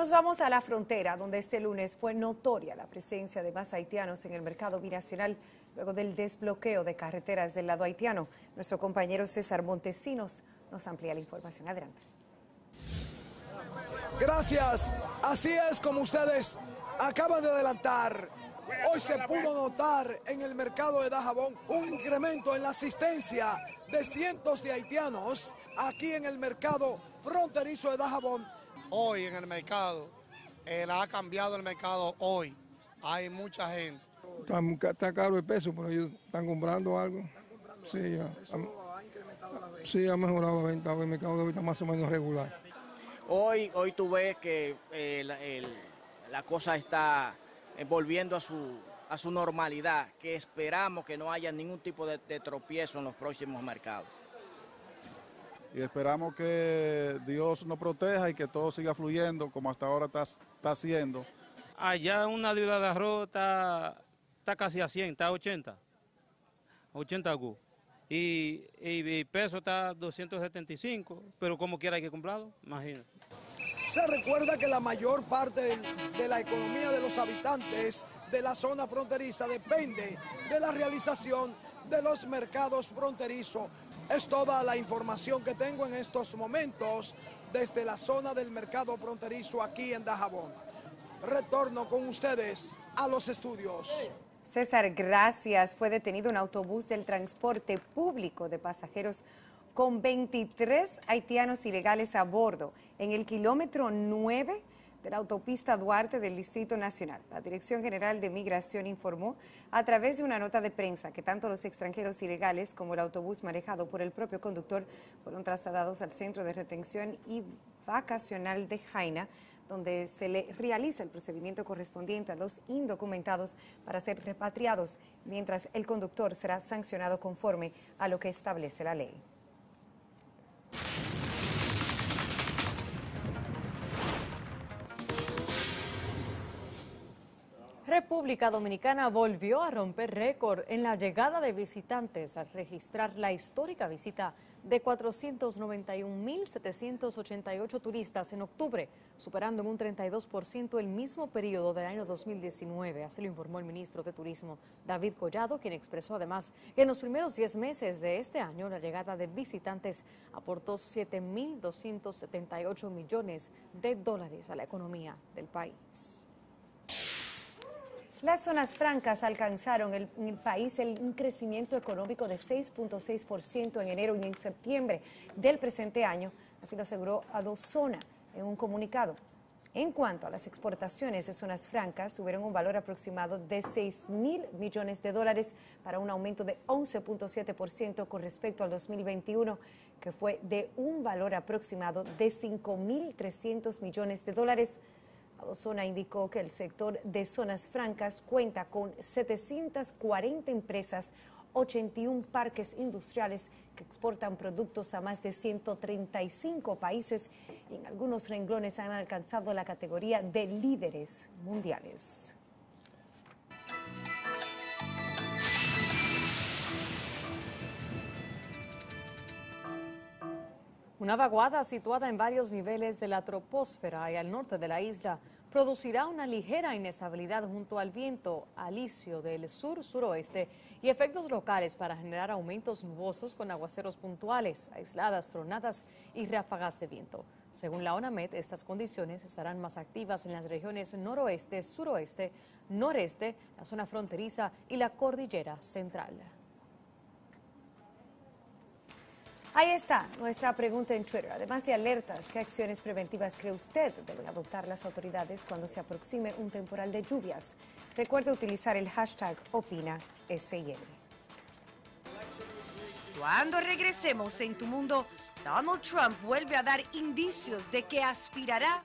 Nos vamos a la frontera, donde este lunes fue notoria la presencia de más haitianos en el mercado binacional luego del desbloqueo de carreteras del lado haitiano. Nuestro compañero César Montesinos nos amplía la información. Adelante. Gracias. Así es como ustedes acaban de adelantar. Hoy se pudo notar en el mercado de Dajabón un incremento en la asistencia de cientos de haitianos aquí en el mercado fronterizo de Dajabón hoy en el mercado, él ha cambiado el mercado hoy. Hay mucha gente. Está, caro el peso, pero ellos están comprando algo. Sí, ya. ha incrementado la venta. Sí, ha mejorado la venta. el mercado de hoy está más o menos regular. Hoy, hoy tú ves que eh, la, cosa está volviendo a su, a su normalidad, que esperamos que no haya ningún tipo de tropiezo en los próximos mercados y esperamos que Dios nos proteja y que todo siga fluyendo como hasta ahora está, está haciendo. Allá una libra de arroz está, casi a 100, está a 80, 80 gu. Y, y, peso está a 275, pero como quiera hay que comprarlo, imagínate. Se recuerda que la mayor parte de la economía de los habitantes de la zona fronteriza depende de la realización de los mercados fronterizos es toda la información que tengo en estos momentos desde la zona del mercado fronterizo aquí en Dajabón. Retorno con ustedes a los estudios. César, gracias. Fue detenido un autobús del transporte público de pasajeros con 23 haitianos ilegales a bordo en el kilómetro 9 de la autopista Duarte del Distrito Nacional. La Dirección General de Migración informó a través de una nota de prensa que tanto los extranjeros ilegales como el autobús manejado por el propio conductor fueron trasladados al Centro de Retención y Vacacional de Jaina, donde se le realiza el procedimiento correspondiente a los indocumentados para ser repatriados, mientras el conductor será sancionado conforme a lo que establece la ley. República Dominicana volvió a romper récord en la llegada de visitantes al registrar la histórica visita de 491.788 turistas en octubre, superando en un 32% el mismo periodo del año 2019. Así lo informó el ministro de Turismo, David Collado, quien expresó además que en los primeros 10 meses de este año la llegada de visitantes aportó 7.278 millones de dólares a la economía del país. Las zonas francas alcanzaron en el país el, un crecimiento económico de 6.6% en enero y en septiembre del presente año, así lo aseguró Adozona en un comunicado. En cuanto a las exportaciones de zonas francas, tuvieron un valor aproximado de 6 mil millones de dólares para un aumento de 11.7% con respecto al 2021, que fue de un valor aproximado de 5.300 millones de dólares. Adozona indicó que el sector de zonas francas cuenta con 740 empresas, 81 parques industriales que exportan productos a más de 135 países y en algunos renglones han alcanzado la categoría de líderes mundiales. Una vaguada situada en varios niveles de la troposfera y al norte de la isla producirá una ligera inestabilidad junto al viento alisio del sur-suroeste y efectos locales para generar aumentos nubosos con aguaceros puntuales, aisladas, tronadas y ráfagas de viento. Según la ONAMED, estas condiciones estarán más activas en las regiones noroeste, suroeste, noreste, la zona fronteriza y la cordillera central. Ahí está nuestra pregunta en Twitter. Además de alertas, ¿qué acciones preventivas cree usted deben adoptar las autoridades cuando se aproxime un temporal de lluvias? Recuerde utilizar el hashtag OpinaSL. Cuando regresemos en tu mundo, Donald Trump vuelve a dar indicios de que aspirará